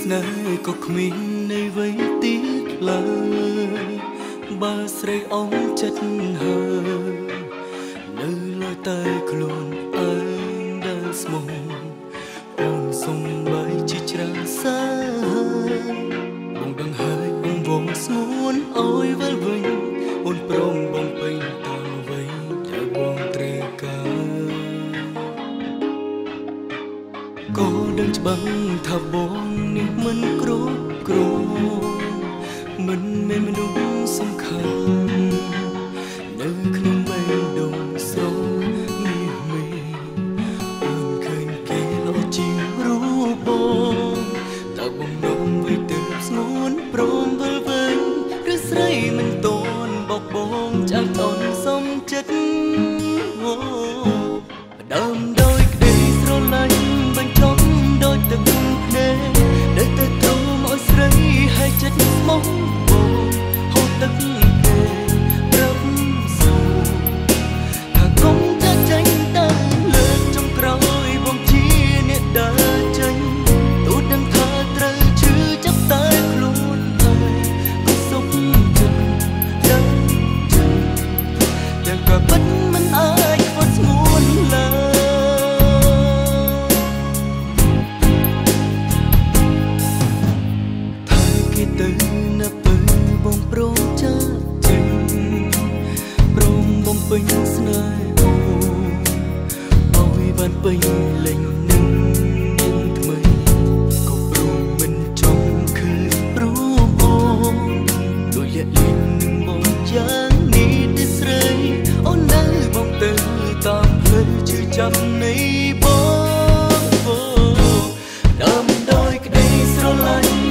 ស្នេហ៍ក៏គ្មាននៃអ្វីទៀតឡើយបើស្រីអងចិត្តហើយនៅលើតែខ្លួនឯងដែលស្មោះអូនសំបីជាច្រើនសាបងដឹងហើយបងវងស្ងួនអើយវិលវិញ ដឹងច្បាស់ថាបងនេះមិនគ្រប់គ្រងមិនមែនមនុស្សសំខាន់នៅក្នុងបេះដូងស្រស់នេះមេអូនឃើញគេលោជារូបបងតើបងនំវិទើស្ងួនព្រមវិលវិញឬស្រីមិនតន់បោកបងចាំតន់សំចិត្តអូដើម បានពេញលេងនឹងថ្មីក៏ព្រមមិនចង់ឃើញព្រមបងដូចលាក់លៀងនឹងបងយ៉ាងនេះទេស្រីអូននៅបងទៅតាមផ្លូវជឿចាប់នៃបងដើមដោយក្តីស្រឡាញ់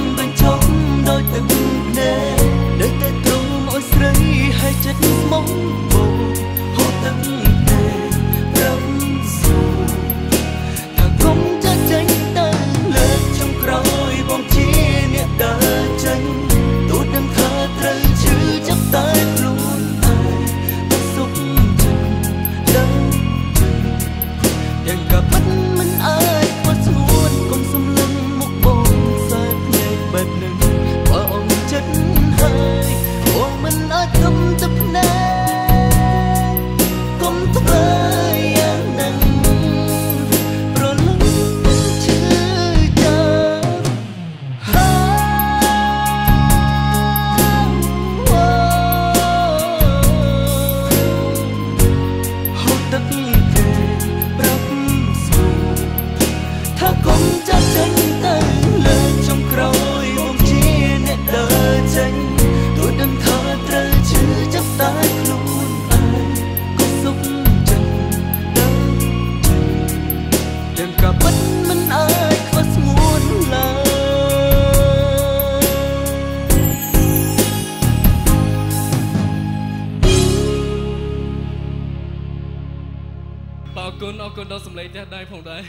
គុណអរគុណដល់សម្លេងផ្ទះដៃផងដែរ